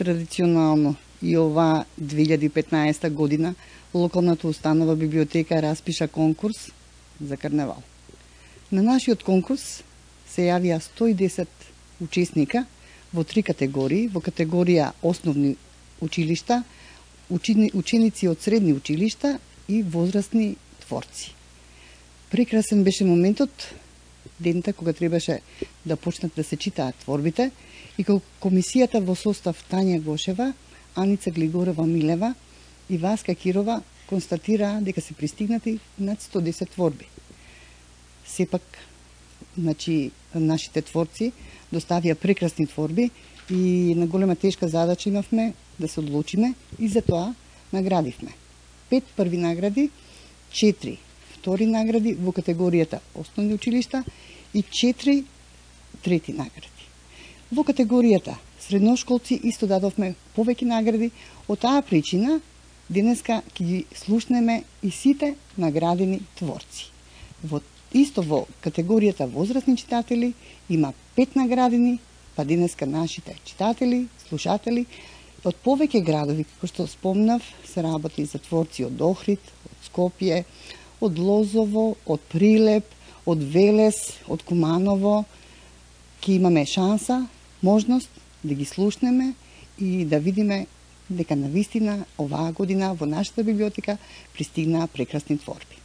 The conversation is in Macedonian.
Традиционално и ова 2015 година локалната установа библиотека распиша конкурс за карневал. На нашиот конкурс се јавија 110 учесника во три категории, во категорија основни училишта, ученици од средни училишта и возрастни творци. Прекрасен беше моментот, дента кога требаше да почнат да се читаат творбите и кога комисијата во состав Тања Гошева, Аница Глигорова Милева и Васка Кирова констатираа дека се пристигнати над 110 творби. Сепак, значи, нашите творци доставија прекрасни творби и на голема тешка задача имавме да се одлучиме и за тоа наградивме. Пет први награди, четири втори награди во категоријата основни училишта и четири трети награди. Во категоријата средношколци исто дадовме повеќе награди, од таа причина денеска ќе ги слушнеме и сите наградени творци. Во исто во категоријата возрастни читатели има пет наградени, па денеска нашите читатели, слушатели од повеќе градови, како што спомнав, се работи за творци од Охрид, од Скопје, од Лозово, од Прилеп, од Велес, од Куманово, ќе имаме шанса, можност да ги слушнеме и да видиме дека на вистина оваа година во нашата библиотека пристигнаа прекрасни творби.